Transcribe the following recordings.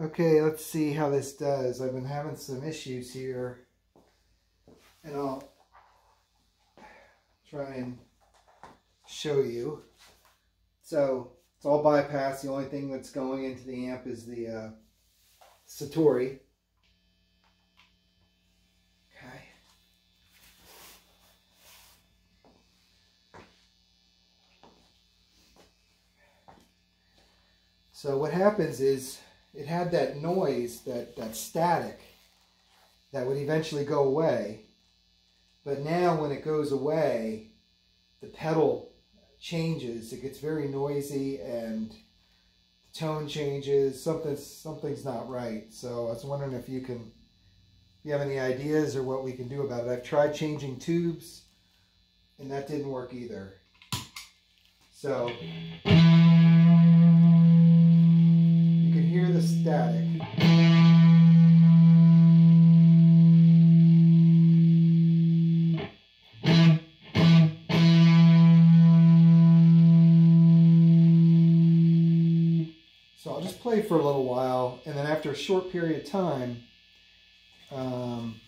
Okay, let's see how this does. I've been having some issues here. And I'll try and show you. So, it's all bypass. The only thing that's going into the amp is the uh, Satori. Okay. So what happens is it had that noise, that, that static, that would eventually go away. But now when it goes away, the pedal changes. It gets very noisy and the tone changes. Something's, something's not right. So I was wondering if you can, if you have any ideas or what we can do about it. I've tried changing tubes and that didn't work either. So the static. So I'll just play for a little while, and then after a short period of time, um,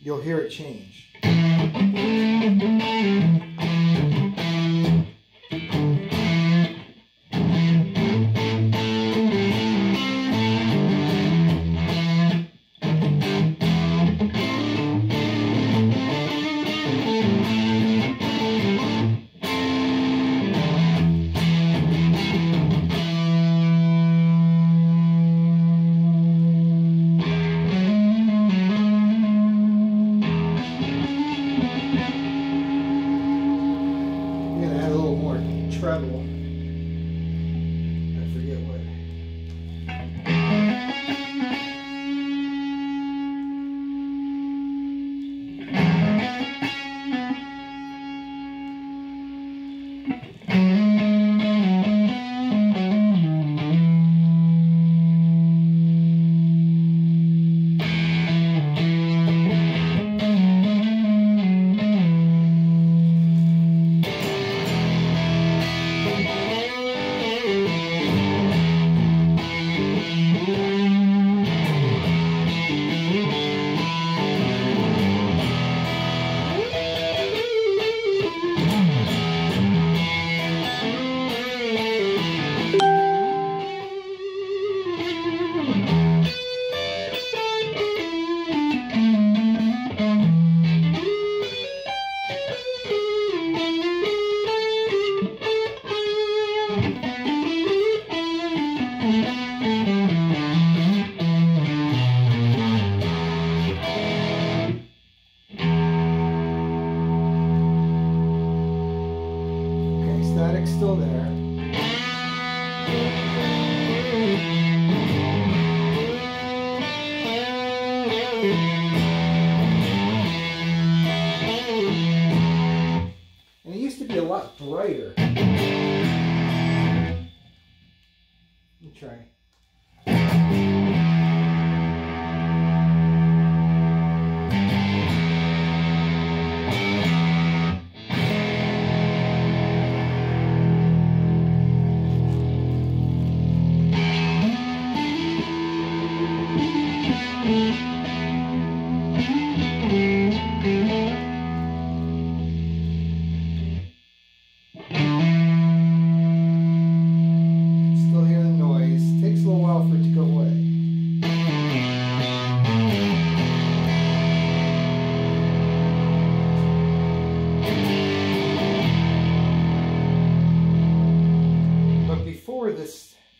you'll hear it change. Lot brighter. Let me try.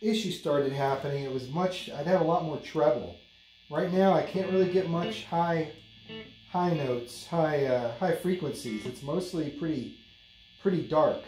This issue started happening, it was much, I'd have a lot more treble. Right now, I can't really get much high, high notes, high, uh, high frequencies. It's mostly pretty, pretty dark.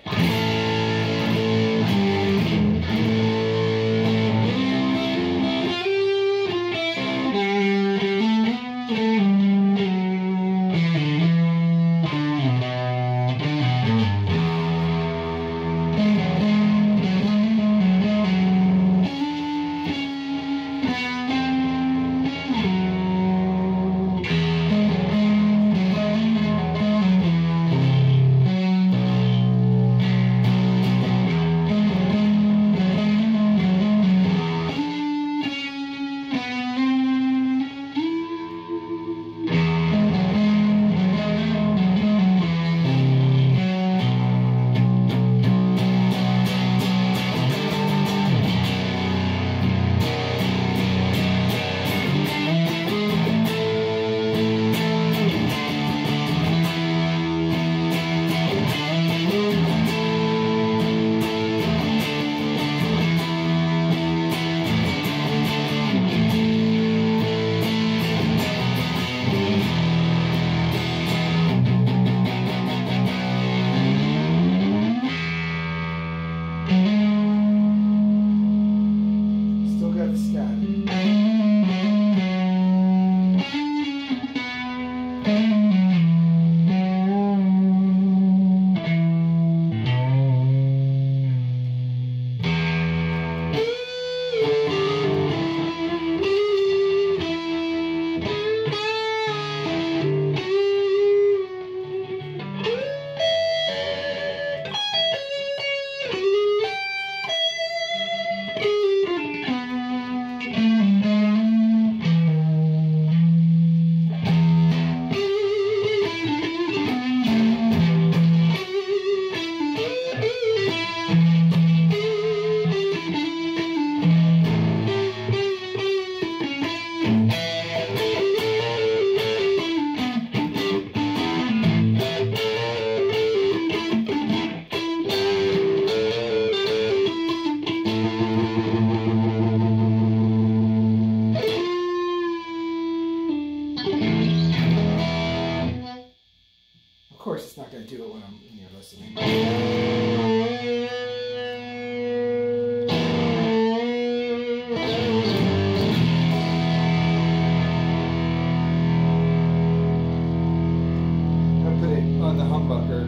Humbucker.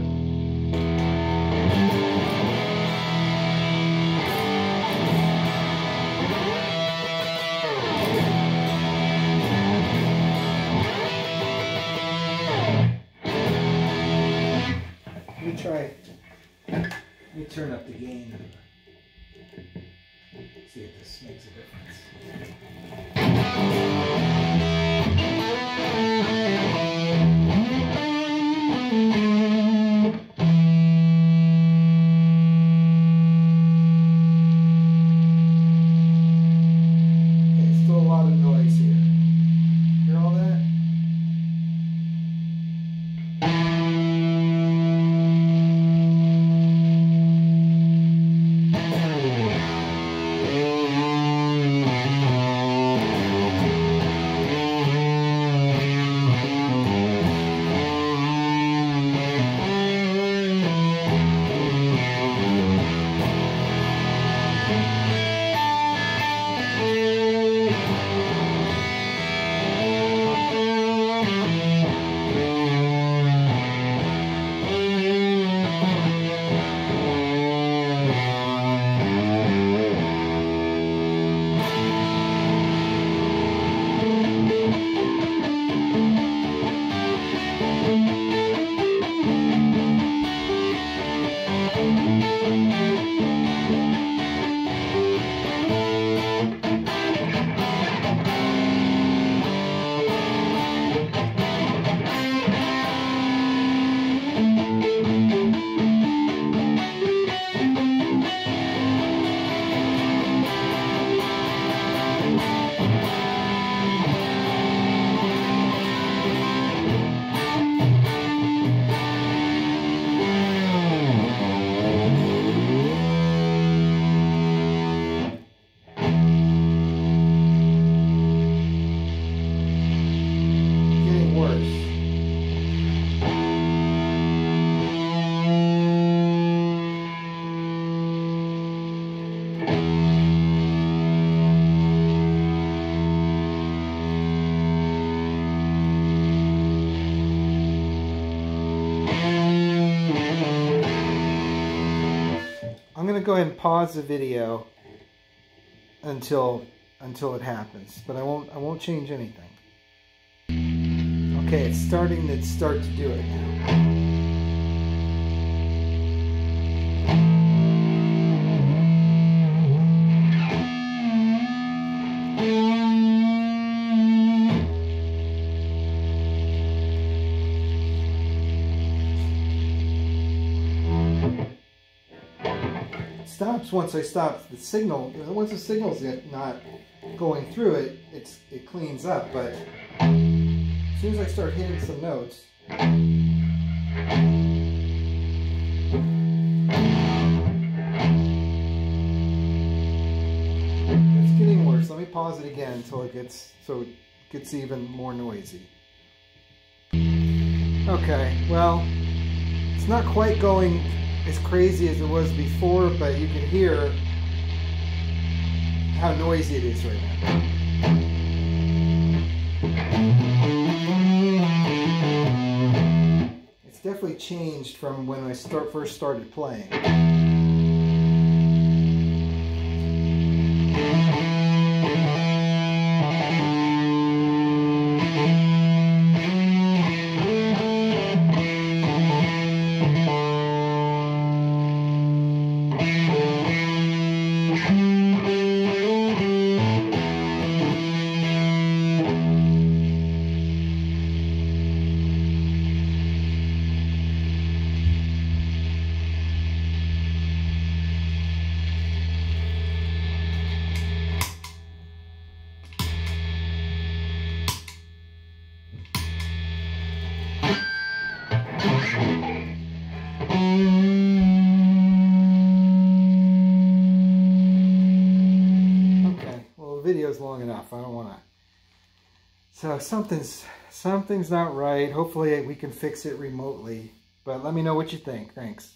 Let me try. Let me turn up the gain. See if this makes a difference. I'm gonna go ahead and pause the video until until it happens, but I won't I won't change anything. Okay, it's starting to start to do it now. Stops once I stop the signal. Once the signal's not going through it, it's it cleans up. But as soon as I start hitting some notes, it's getting worse. Let me pause it again until it gets so it gets even more noisy. Okay, well, it's not quite going as crazy as it was before, but you can hear how noisy it is right now. It's definitely changed from when I start first started playing. Video's long enough. I don't want to. So something's something's not right. Hopefully we can fix it remotely. But let me know what you think. Thanks.